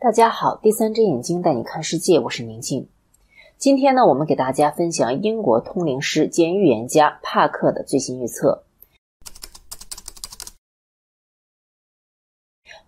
大家好，第三只眼睛带你看世界，我是宁静。今天呢，我们给大家分享英国通灵师兼预言家帕克的最新预测。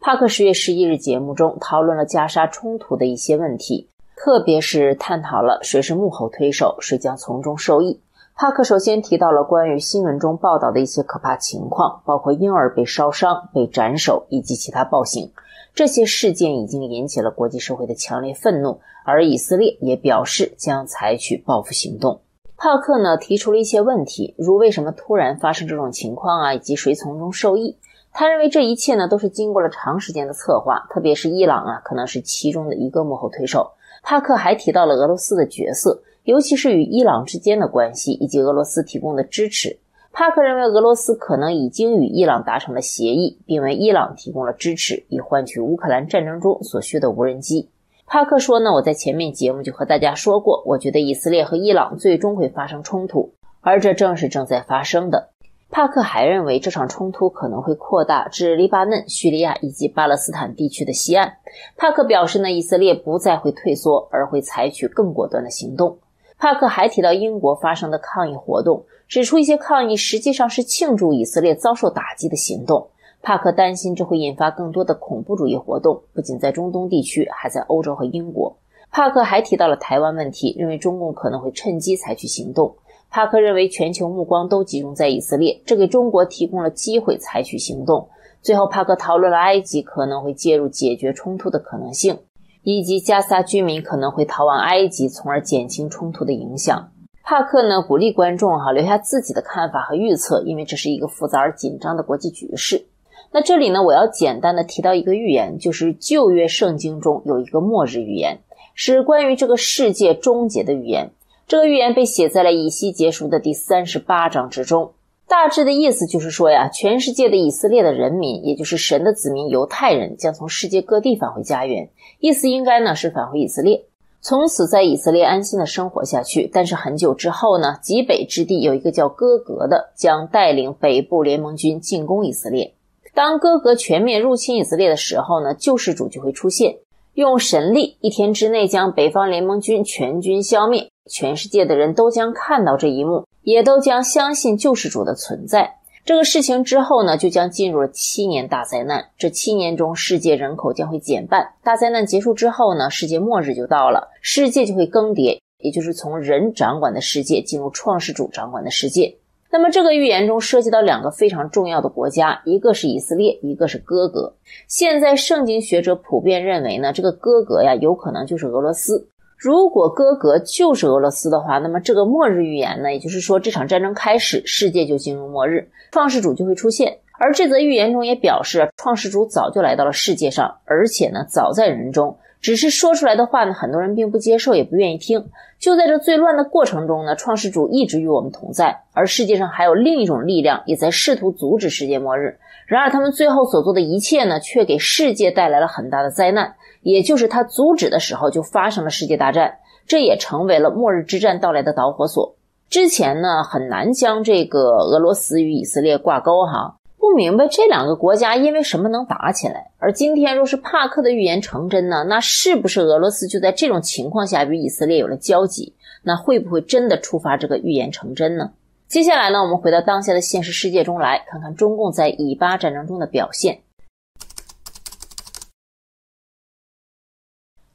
帕克十月十一日节目中讨论了加沙冲突的一些问题，特别是探讨了谁是幕后推手，谁将从中受益。帕克首先提到了关于新闻中报道的一些可怕情况，包括婴儿被烧伤、被斩首以及其他暴行。这些事件已经引起了国际社会的强烈愤怒，而以色列也表示将采取报复行动。帕克呢提出了一些问题，如为什么突然发生这种情况啊，以及谁从中受益。他认为这一切呢都是经过了长时间的策划，特别是伊朗啊可能是其中的一个幕后推手。帕克还提到了俄罗斯的角色。尤其是与伊朗之间的关系以及俄罗斯提供的支持，帕克认为俄罗斯可能已经与伊朗达成了协议，并为伊朗提供了支持，以换取乌克兰战争中所需的无人机。帕克说：“呢，我在前面节目就和大家说过，我觉得以色列和伊朗最终会发生冲突，而这正是正在发生的。”帕克还认为，这场冲突可能会扩大至黎巴嫩、叙利亚以及巴勒斯坦地区的西岸。帕克表示：“呢，以色列不再会退缩，而会采取更果断的行动。”帕克还提到英国发生的抗议活动，指出一些抗议实际上是庆祝以色列遭受打击的行动。帕克担心这会引发更多的恐怖主义活动，不仅在中东地区，还在欧洲和英国。帕克还提到了台湾问题，认为中共可能会趁机采取行动。帕克认为全球目光都集中在以色列，这给中国提供了机会采取行动。最后，帕克讨论了埃及可能会介入解决冲突的可能性。以及加沙居民可能会逃往埃及，从而减轻冲突的影响。帕克呢鼓励观众哈留下自己的看法和预测，因为这是一个复杂而紧张的国际局势。那这里呢，我要简单的提到一个预言，就是旧约圣经中有一个末日预言，是关于这个世界终结的预言。这个预言被写在了以西结书的第三十八章之中。大致的意思就是说呀，全世界的以色列的人民，也就是神的子民犹太人，将从世界各地返回家园。意思应该呢是返回以色列，从此在以色列安心的生活下去。但是很久之后呢，极北之地有一个叫哥格的，将带领北部联盟军进攻以色列。当哥格全面入侵以色列的时候呢，救世主就会出现，用神力一天之内将北方联盟军全军消灭。全世界的人都将看到这一幕。也都将相信救世主的存在。这个事情之后呢，就将进入了七年大灾难。这七年中，世界人口将会减半。大灾难结束之后呢，世界末日就到了，世界就会更迭，也就是从人掌管的世界进入创世主掌管的世界。那么，这个预言中涉及到两个非常重要的国家，一个是以色列，一个是哥格。现在，圣经学者普遍认为呢，这个哥格呀，有可能就是俄罗斯。如果哥格就是俄罗斯的话，那么这个末日预言呢，也就是说这场战争开始，世界就进入末日，创世主就会出现。而这则预言中也表示，创世主早就来到了世界上，而且呢，早在人中，只是说出来的话呢，很多人并不接受，也不愿意听。就在这最乱的过程中呢，创世主一直与我们同在，而世界上还有另一种力量也在试图阻止世界末日。然而，他们最后所做的一切呢，却给世界带来了很大的灾难。也就是他阻止的时候，就发生了世界大战，这也成为了末日之战到来的导火索。之前呢，很难将这个俄罗斯与以色列挂钩，哈，不明白这两个国家因为什么能打起来。而今天若是帕克的预言成真呢，那是不是俄罗斯就在这种情况下与以色列有了交集？那会不会真的触发这个预言成真呢？接下来呢，我们回到当下的现实世界中来，看看中共在以巴战争中的表现。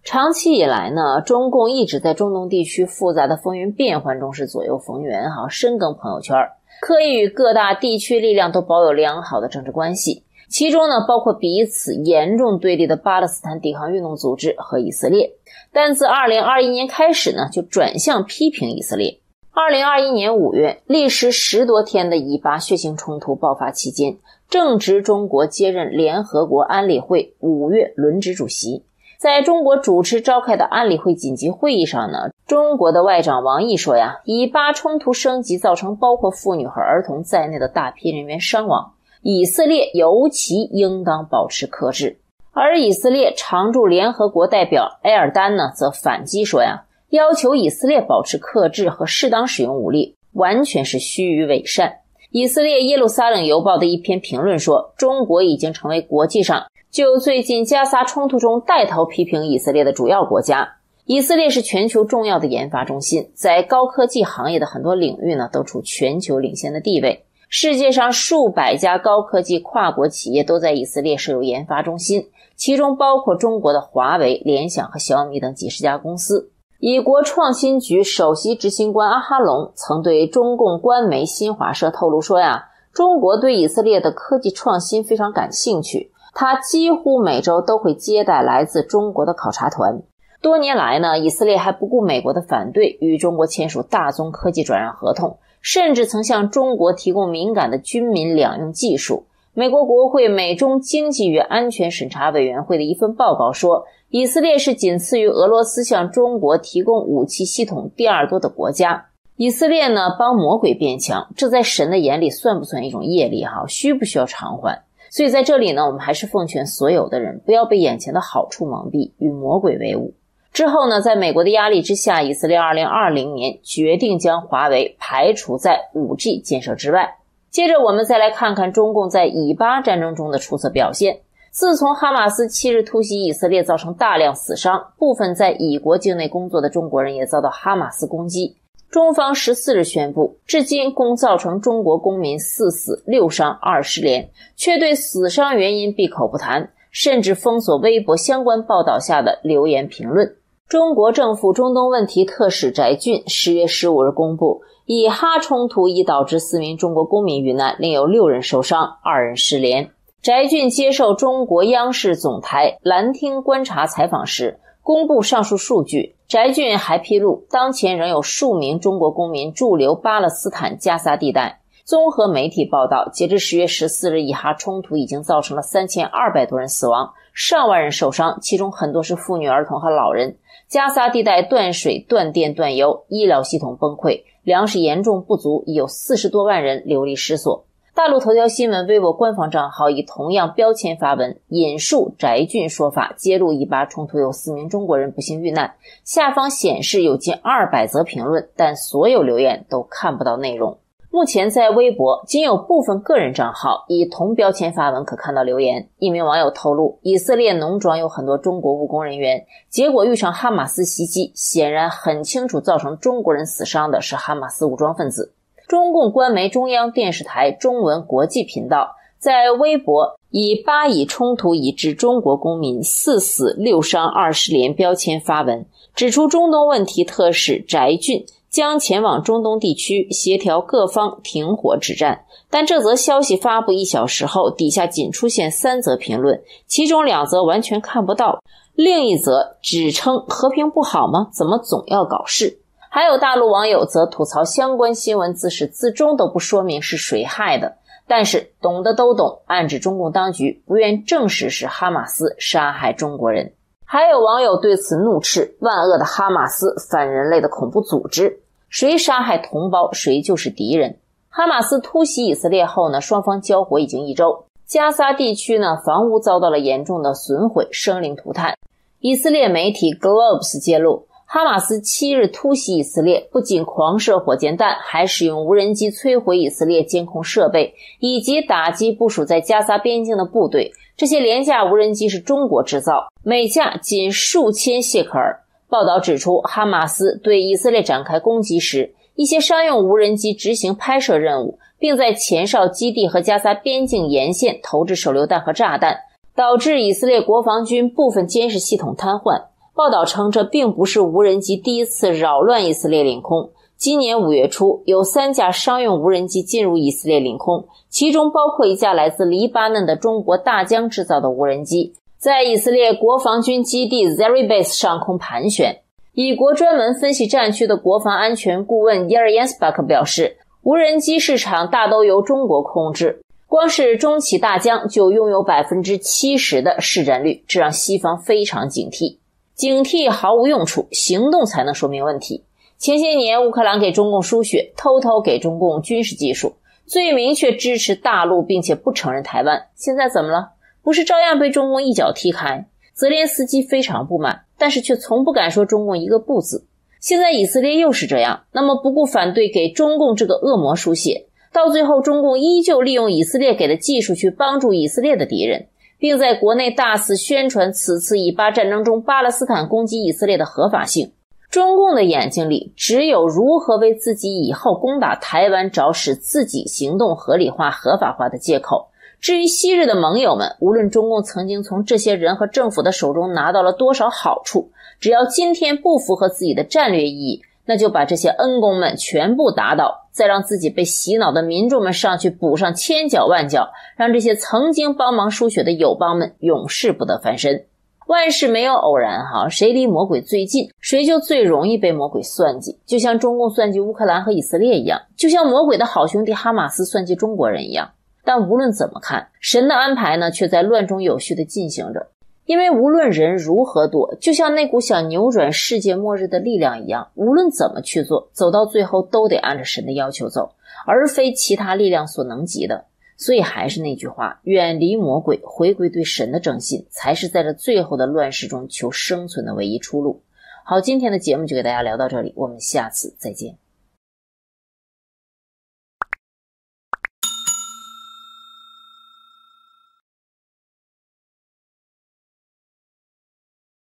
长期以来呢，中共一直在中东地区复杂的风云变幻中是左右逢源哈，深耕朋友圈，刻意与各大地区力量都保有良好的政治关系，其中呢包括彼此严重对立的巴勒斯坦抵抗运动组织和以色列。但自二零二一年开始呢，就转向批评以色列。二零二一年五月，历时十多天的以巴血腥冲突爆发期间，正值中国接任联合国安理会五月轮值主席。在中国主持召开的安理会紧急会议上呢，中国的外长王毅说呀，以巴冲突升级造成包括妇女和儿童在内的大批人员伤亡，以色列尤其应当保持克制。而以色列常驻联合国代表埃尔丹呢，则反击说呀，要求以色列保持克制和适当使用武力，完全是虚与伪善。以色列耶路撒冷邮报的一篇评论说，中国已经成为国际上。就最近加沙冲突中带头批评以色列的主要国家。以色列是全球重要的研发中心，在高科技行业的很多领域呢，都处全球领先的地位。世界上数百家高科技跨国企业都在以色列设有研发中心，其中包括中国的华为、联想和小米等几十家公司。以国创新局首席执行官阿哈隆曾对中共官媒新华社透露说：“呀，中国对以色列的科技创新非常感兴趣，他几乎每周都会接待来自中国的考察团。多年来呢，以色列还不顾美国的反对，与中国签署大宗科技转让合同。”甚至曾向中国提供敏感的军民两用技术。美国国会美中经济与安全审查委员会的一份报告说，以色列是仅次于俄罗斯向中国提供武器系统第二多的国家。以色列呢，帮魔鬼变强，这在神的眼里算不算一种业力？哈，需不需要偿还？所以在这里呢，我们还是奉劝所有的人，不要被眼前的好处蒙蔽，与魔鬼为伍。之后呢，在美国的压力之下，以色列2020年决定将华为排除在 5G 建设之外。接着，我们再来看看中共在以巴战争中的出色表现。自从哈马斯七日突袭以色列，造成大量死伤，部分在以国境内工作的中国人也遭到哈马斯攻击。中方十四日宣布，至今共造成中国公民四死六伤二失联，却对死伤原因闭口不谈，甚至封锁微博相关报道下的留言评论。中国政府中东问题特使翟俊十月十五日公布，以哈冲突已导致四名中国公民遇难，另有六人受伤，二人失联。翟俊接受中国央视总台蓝厅观察采访时，公布上述数据。翟俊还披露，当前仍有数名中国公民驻留巴勒斯坦加萨地带。综合媒体报道，截至十月十四日，以哈冲突已经造成了三千二百多人死亡，上万人受伤，其中很多是妇女、儿童和老人。加沙地带断水、断电、断油，医疗系统崩溃，粮食严重不足，已有四十多万人流离失所。大陆头条新闻微博官方账号以同样标签发文，引述翟俊说法，揭露以巴冲突有四名中国人不幸遇难。下方显示有近二百则评论，但所有留言都看不到内容。目前在微博仅有部分个人账号以同标签发文，可看到留言。一名网友透露，以色列农庄有很多中国务工人员，结果遇上哈马斯袭击，显然很清楚造成中国人死伤的是哈马斯武装分子。中共官媒中央电视台中文国际频道在微博以“巴以冲突已致中国公民四死六伤二十联”标签发文，指出中东问题特使翟俊。将前往中东地区协调各方停火止战，但这则消息发布一小时后，底下仅出现三则评论，其中两则完全看不到，另一则只称和平不好吗？怎么总要搞事？还有大陆网友则吐槽相关新闻自始至终都不说明是谁害的，但是懂的都懂，暗指中共当局不愿证实是哈马斯杀害中国人。还有网友对此怒斥：万恶的哈马斯，反人类的恐怖组织！谁杀害同胞，谁就是敌人。哈马斯突袭以色列后呢，双方交火已经一周，加沙地区呢房屋遭到了严重的损毁，生灵涂炭。以色列媒体 Globes 揭露，哈马斯七日突袭以色列，不仅狂射火箭弹，还使用无人机摧毁以色列监控设备，以及打击部署在加沙边境的部队。这些廉价无人机是中国制造，每架仅数千谢克尔。报道指出，哈马斯对以色列展开攻击时，一些商用无人机执行拍摄任务，并在前哨基地和加沙边境沿线投掷手榴弹和炸弹，导致以色列国防军部分监视系统瘫痪。报道称，这并不是无人机第一次扰乱以色列领空。今年五月初，有三架商用无人机进入以色列领空，其中包括一架来自黎巴嫩的中国大疆制造的无人机。在以色列国防军基地 Zeri Base 上空盘旋。以国专门分析战区的国防安全顾问伊尔·延斯巴克表示，无人机市场大都由中国控制，光是中企大疆就拥有百分之七十的市占率，这让西方非常警惕。警惕毫无用处，行动才能说明问题。前些年，乌克兰给中共输血，偷偷给中共军事技术，最明确支持大陆，并且不承认台湾。现在怎么了？不是照样被中共一脚踢开？泽连斯基非常不满，但是却从不敢说中共一个不字。现在以色列又是这样，那么不顾反对给中共这个恶魔输血，到最后中共依旧利用以色列给的技术去帮助以色列的敌人。并在国内大肆宣传此次以巴战争中巴勒斯坦攻击以色列的合法性。中共的眼睛里只有如何为自己以后攻打台湾找使自己行动合理化、合法化的借口。至于昔日的盟友们，无论中共曾经从这些人和政府的手中拿到了多少好处，只要今天不符合自己的战略意义，那就把这些恩公们全部打倒，再让自己被洗脑的民众们上去补上千脚万脚，让这些曾经帮忙输血的友邦们永世不得翻身。万事没有偶然，哈，谁离魔鬼最近，谁就最容易被魔鬼算计。就像中共算计乌克兰和以色列一样，就像魔鬼的好兄弟哈马斯算计中国人一样。但无论怎么看，神的安排呢，却在乱中有序的进行着。因为无论人如何躲，就像那股想扭转世界末日的力量一样，无论怎么去做，走到最后都得按着神的要求走，而非其他力量所能及的。所以还是那句话，远离魔鬼，回归对神的正信，才是在这最后的乱世中求生存的唯一出路。好，今天的节目就给大家聊到这里，我们下次再见。